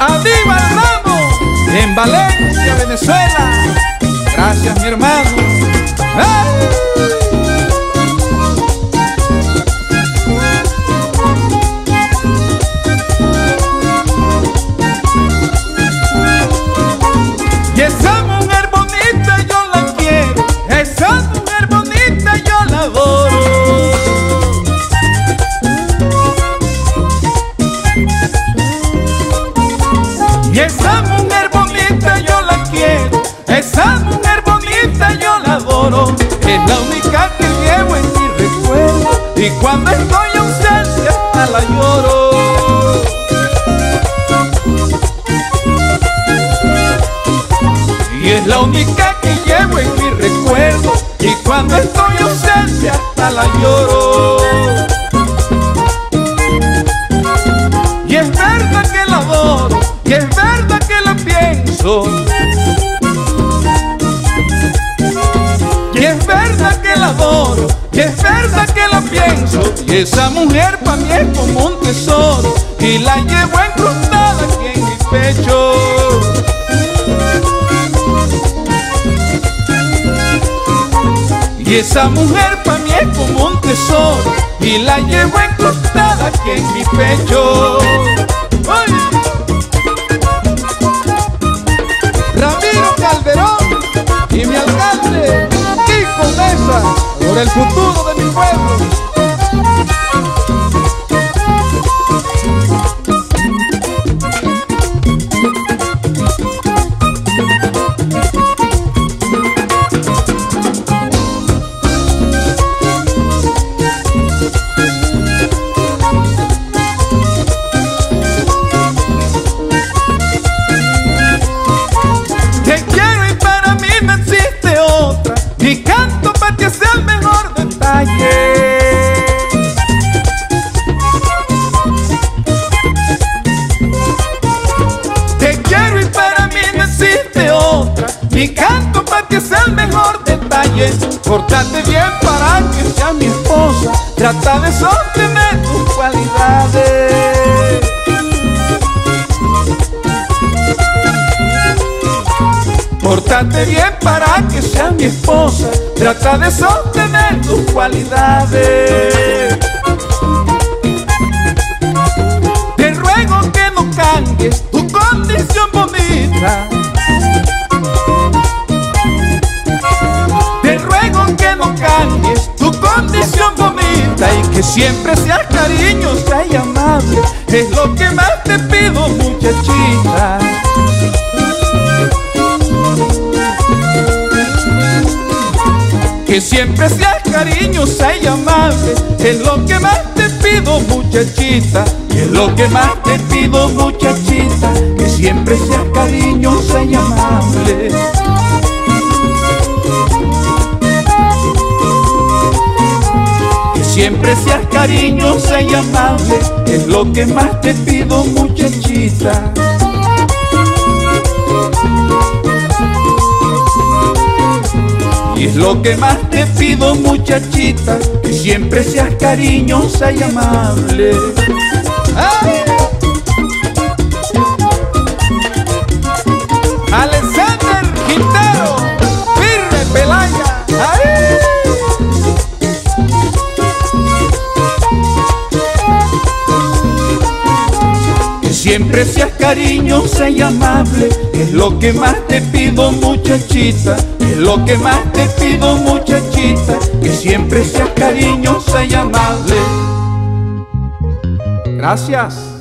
Aníbal Ramos, en Valencia, Venezuela. Gracias, mi hermano. Mujer bonita yo la quiero, esa mujer bonita yo la adoro. Es la única que llevo en mi recuerdo y cuando estoy ausente hasta la lloro. Y es la única que llevo en mi recuerdo y cuando estoy ausente hasta la lloro. Y es verdad que la adoro, y es verdad que la pienso. Y esa mujer para mí es como un tesoro, y la llevo encrustada aquí en mi pecho. Y esa mujer para mí es como un tesoro y la llevo encrustada aquí en mi pecho. Detalle. Portate bien para que sea mi esposa. Trata de sostener tus cualidades. Pórtate bien para que sea mi esposa. Trata de sostener tus cualidades. Te ruego que no cambies tu condición bonita. Que siempre seas cariñosa y amable. Es lo que más te pido, muchachita. Que siempre seas cariñosa y amable Es lo que más te pido muchachita Y es lo que más te pido muchachita Que siempre seas cariñosa y amable siempre seas cariñosa y amable Es lo que más te pido muchachita Y es lo que más te pido muchachita Que siempre seas cariñosa y amable. Siempre seas cariñosa y amable Es lo que más te pido muchachita Es lo que más te pido muchachita Que siempre seas cariñosa y amable. Gracias